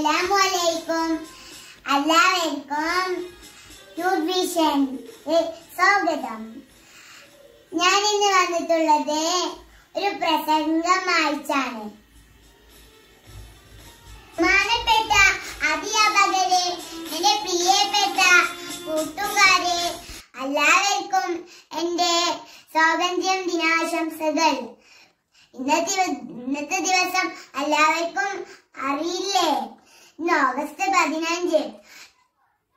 അസ്സലാമു അലൈക്കും. എല്ലാവർക്കും വിഷൻ സ്വാഗതം. ഞാൻ ഇന്ന് വന്നിട്ടുള്ളത് ഒരു പ്രസംഗം വായിച്ചാണ് മാനപ്പെട്ട അധ്യാപകരെ എന്റെ പ്രിയപ്പെട്ട കൂട്ടുകാരെ എല്ലാവർക്കും എന്റെ സ്വാതന്ത്ര്യം ദിനാശംസകൾ. ഇന്നത്തെ ഇന്നത്തെ ദിവസം എല്ലാവർക്കും അറിയില്ലേ? ഇന്ന് ഓഗസ്റ്റ് പതിനഞ്ച്.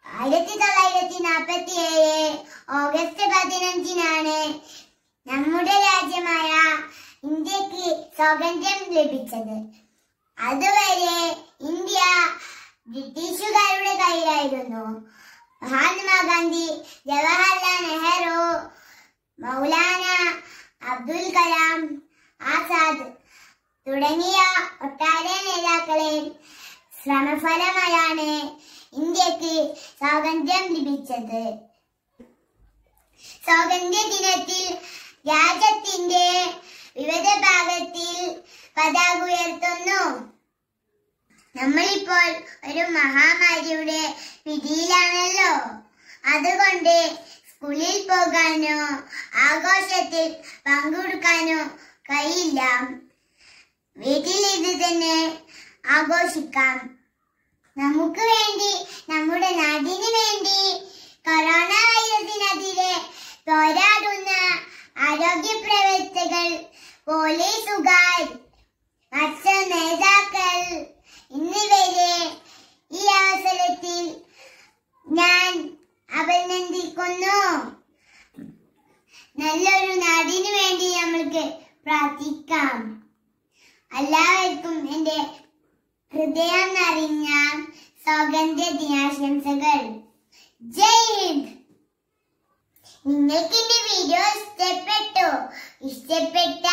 ആയിരത്തി തൊള്ളായിരത്തി നാൽപ്പത്തി ഏഴ് ഓഗസ്റ്റ് പതിനഞ്ചിനാണ് നമ്മുടെ രാജ്യമായ ഇന്ത്യയ്ക്ക് സ്വാതന്ത്ര്യം ലഭിച്ചത്. അതുവരെ ഇന്ത്യ ബ്രിട്ടീഷുകാരുടെ കയ്യിലായിരുന്നു. മഹാത്മാഗാന്ധി ജവഹർലാൽ നെഹ്റു മൗലാന അബ്ദുൽ കലാം ആസാദ് തുടങ്ങിയ ഒട്ടാരെ നേതാക്കളെ ശ്രമഫലമായാണ് ഇന്ത്യയ്ക്ക് സ്വാതന്ത്ര്യം ലഭിച്ചത്. സ്വാതന്ത്ര്യ ദിനത്തിൽ രാജ്യത്തിന്റെ വിവിധ ഭാഗത്തിൽ പതാക ഉയർത്തുന്നു. നമ്മളിപ്പോൾ ഒരു മഹാമാരിയുടെ പിടിയിലാണല്ലോ. അതുകൊണ്ട് സ്കൂളിൽ പോകാനോ ആഘോഷത്തിൽ പങ്കെടുക്കാനോ കഴിയില്ല. വീട്ടിലിരുന്ന് തന്നെ ആഘോഷിക്കാം. നമുക്ക് വേണ്ടി നമ്മുടെ നാടിന് വേണ്ടി കൊറോണ വൈറസിനെതിരെ പോരാടുന്ന ആരോഗ്യ പ്രവർത്തകൾ പോലീസുകാർ മറ്റ് നേതാക്കൾ എന്നിവരെ ഈ അവസരത്തിൽ ഞാൻ അഭിനന്ദിക്കുന്നു. നല്ലൊരു നാടിനു വേണ്ടി നമ്മൾക്ക് പ്രാർത്ഥിക്കാം. എല്ലാവർക്കും എന്റെ ഹൃദയം നിറഞ്ഞ സ്വാതന്ത്ര്യ ദിനാശംസകൾ ജയ് ഹിന്ദ്. നിങ്ങൾക്ക് എന്റെ വീഡിയോ ഇഷ്ടപ്പെട്ടോ? ഇഷ്ടപ്പെട്ട